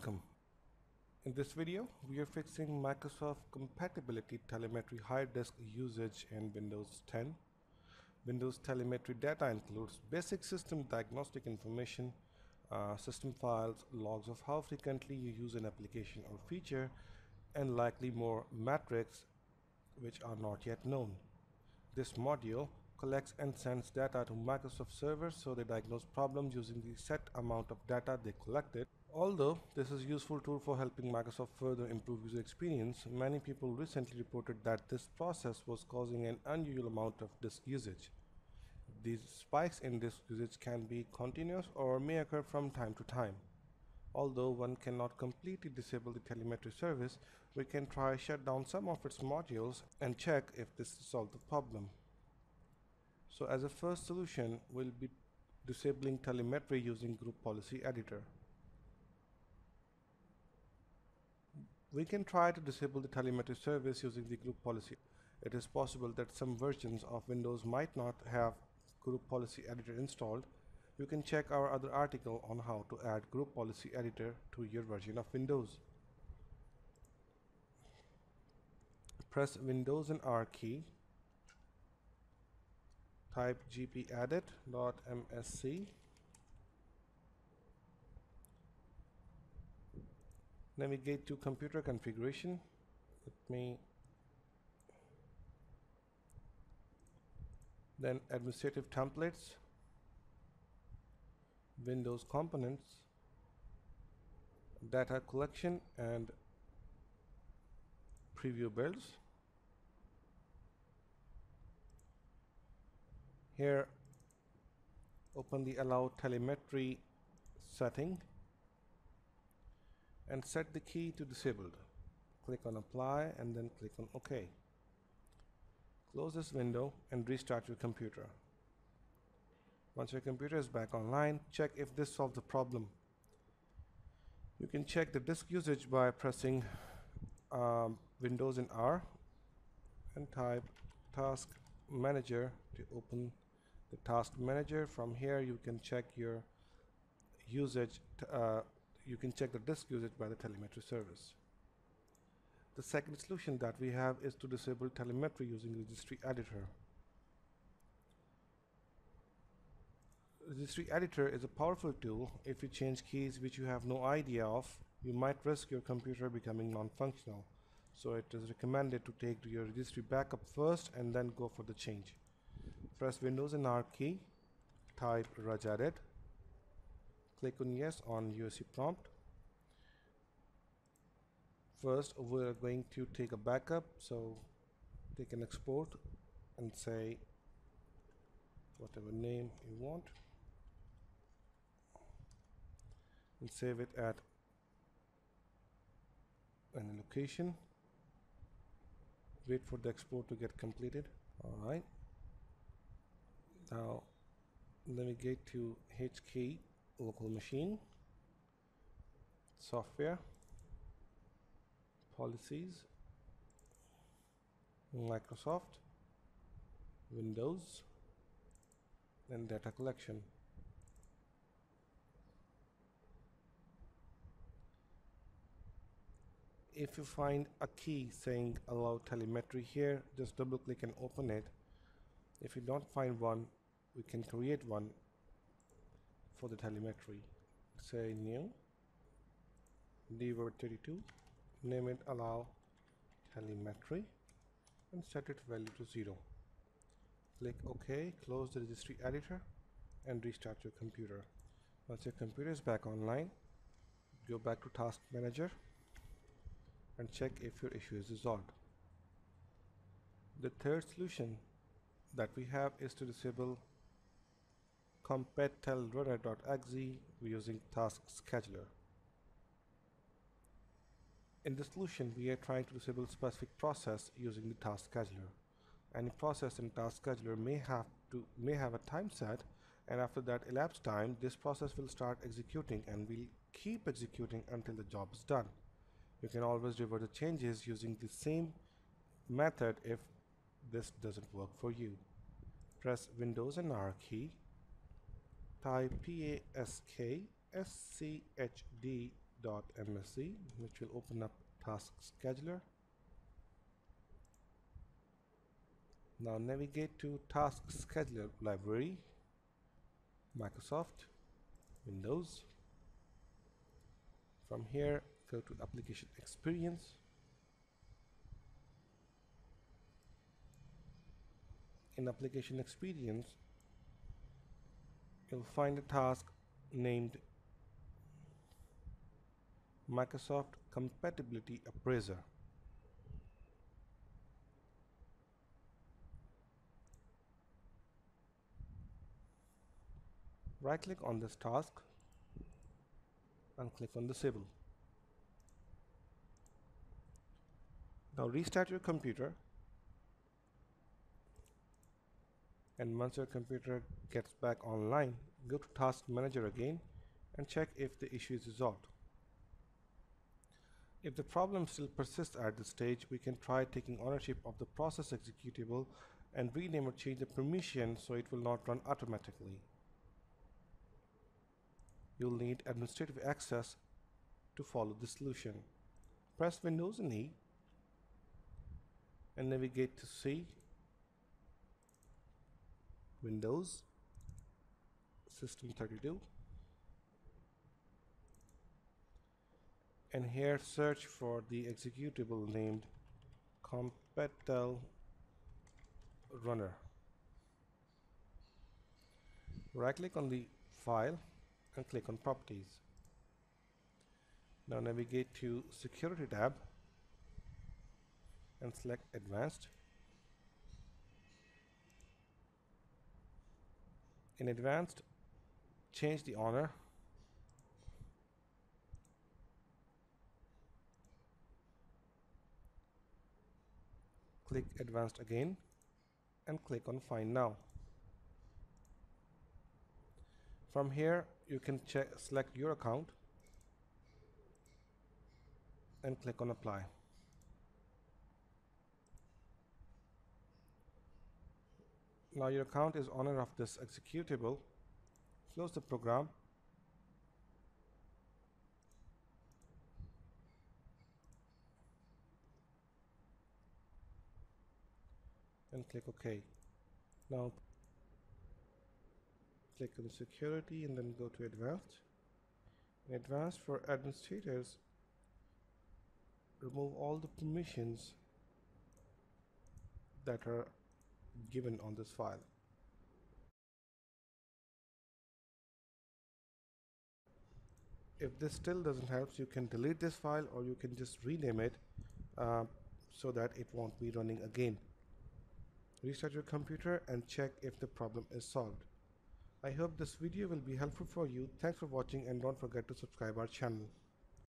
Welcome. In this video, we are fixing Microsoft compatibility telemetry hard disk usage in Windows 10. Windows telemetry data includes basic system diagnostic information, uh, system files, logs of how frequently you use an application or feature, and likely more metrics which are not yet known. This module collects and sends data to Microsoft servers so they diagnose problems using the set amount of data they collected. Although this is a useful tool for helping Microsoft further improve user experience, many people recently reported that this process was causing an unusual amount of disk usage. These spikes in disk usage can be continuous or may occur from time to time. Although one cannot completely disable the telemetry service, we can try to shut down some of its modules and check if this solves the problem. So as a first solution, we'll be disabling telemetry using group policy editor. We can try to disable the telemetry service using the group policy. It is possible that some versions of Windows might not have group policy editor installed. You can check our other article on how to add group policy editor to your version of Windows. Press Windows and R key type gpedit.msc navigate to computer configuration. Let me then administrative templates Windows components data collection and preview builds. Here open the allow telemetry setting and set the key to disabled. Click on apply and then click on OK. Close this window and restart your computer. Once your computer is back online check if this solves the problem. You can check the disk usage by pressing um, Windows and R and type task manager to open the task manager. From here you can check your usage uh, you can check the disk usage by the telemetry service. The second solution that we have is to disable telemetry using registry editor. Registry editor is a powerful tool. If you change keys which you have no idea of you might risk your computer becoming non-functional. So it is recommended to take your registry backup first and then go for the change. Press Windows and R key type regedit click on yes on UAC prompt. First we're going to take a backup. So take an export and say whatever name you want. And save it at any location. Wait for the export to get completed. Alright now navigate to HK local machine software policies Microsoft Windows and data collection. If you find a key saying allow telemetry here just double click and open it. If you don't find one we can create one for the telemetry. Say new dword32 name it allow telemetry and set its value to 0 click OK close the registry editor and restart your computer. Once your computer is back online go back to task manager and check if your issue is resolved. The third solution that we have is to disable CompatTelRunner.exe using task scheduler. In this solution, we are trying to disable specific process using the task scheduler. Any process in task scheduler may have to may have a time set and after that elapsed time this process will start executing and will keep executing until the job is done. You can always revert the changes using the same method if this doesn't work for you. Press Windows and R key type PASK SCHD task.msc which will open up task scheduler. Now navigate to task scheduler library Microsoft Windows. From here go to application experience. In application experience you'll find a task named Microsoft Compatibility Appraiser. Right click on this task and click on Disable. Now restart your computer and once your computer gets back online go to task manager again and check if the issue is resolved. If the problem still persists at this stage we can try taking ownership of the process executable and rename or change the permission so it will not run automatically. You'll need administrative access to follow the solution. Press Windows and E and navigate to C Windows System 32 and here search for the executable named Competel runner. Right click on the file and click on properties. Now navigate to security tab and select advanced in advanced change the honor. click advanced again and click on find now from here you can check select your account and click on apply now your account is owner of this executable. Close the program. And click OK. Now click on security and then go to advanced. In advanced for administrators remove all the permissions that are given on this file. If this still doesn't help, you can delete this file or you can just rename it uh, so that it won't be running again. Restart your computer and check if the problem is solved. I hope this video will be helpful for you. Thanks for watching and don't forget to subscribe our channel.